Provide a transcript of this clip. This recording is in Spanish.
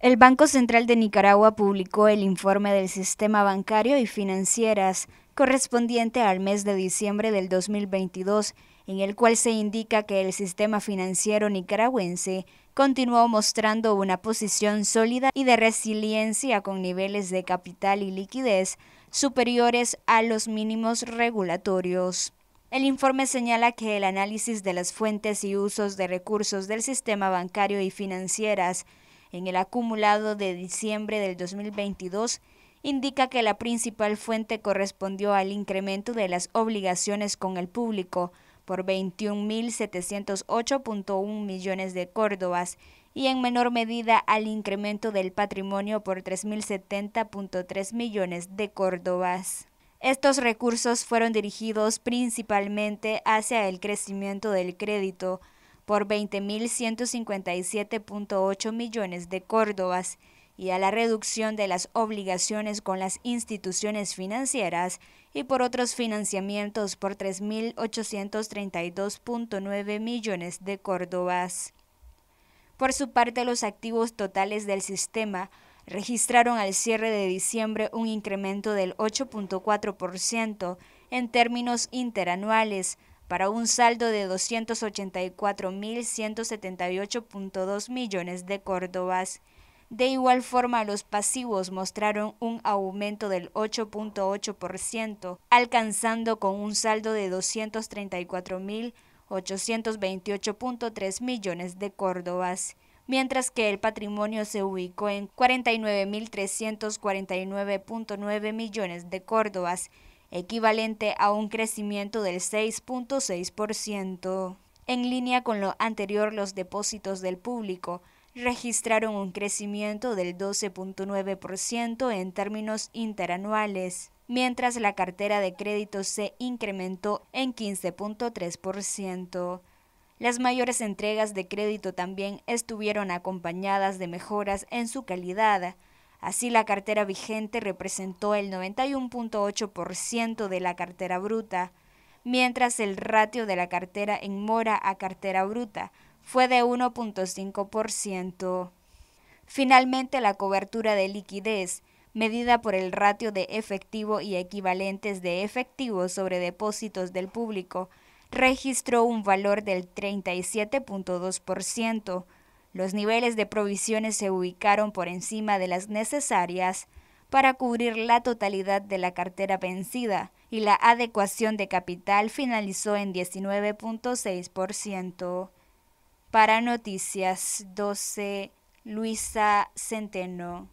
El Banco Central de Nicaragua publicó el informe del sistema bancario y financieras correspondiente al mes de diciembre del 2022, en el cual se indica que el sistema financiero nicaragüense continuó mostrando una posición sólida y de resiliencia con niveles de capital y liquidez superiores a los mínimos regulatorios. El informe señala que el análisis de las fuentes y usos de recursos del sistema bancario y financieras en el acumulado de diciembre del 2022 indica que la principal fuente correspondió al incremento de las obligaciones con el público por 21.708.1 millones de córdobas y en menor medida al incremento del patrimonio por 3.070.3 millones de córdobas. Estos recursos fueron dirigidos principalmente hacia el crecimiento del crédito, por 20.157.8 millones de córdobas y a la reducción de las obligaciones con las instituciones financieras y por otros financiamientos por 3.832.9 millones de córdobas. Por su parte, los activos totales del sistema registraron al cierre de diciembre un incremento del 8.4% en términos interanuales, para un saldo de 284.178.2 millones de córdobas. De igual forma, los pasivos mostraron un aumento del 8.8%, alcanzando con un saldo de 234.828.3 millones de córdobas, mientras que el patrimonio se ubicó en 49.349.9 millones de córdobas, equivalente a un crecimiento del 6.6%. En línea con lo anterior, los depósitos del público registraron un crecimiento del 12.9% en términos interanuales, mientras la cartera de crédito se incrementó en 15.3%. Las mayores entregas de crédito también estuvieron acompañadas de mejoras en su calidad, Así la cartera vigente representó el 91.8% de la cartera bruta, mientras el ratio de la cartera en mora a cartera bruta fue de 1.5%. Finalmente, la cobertura de liquidez, medida por el ratio de efectivo y equivalentes de efectivo sobre depósitos del público, registró un valor del 37.2%, los niveles de provisiones se ubicaron por encima de las necesarias para cubrir la totalidad de la cartera vencida y la adecuación de capital finalizó en 19.6%. Para Noticias 12, Luisa Centeno.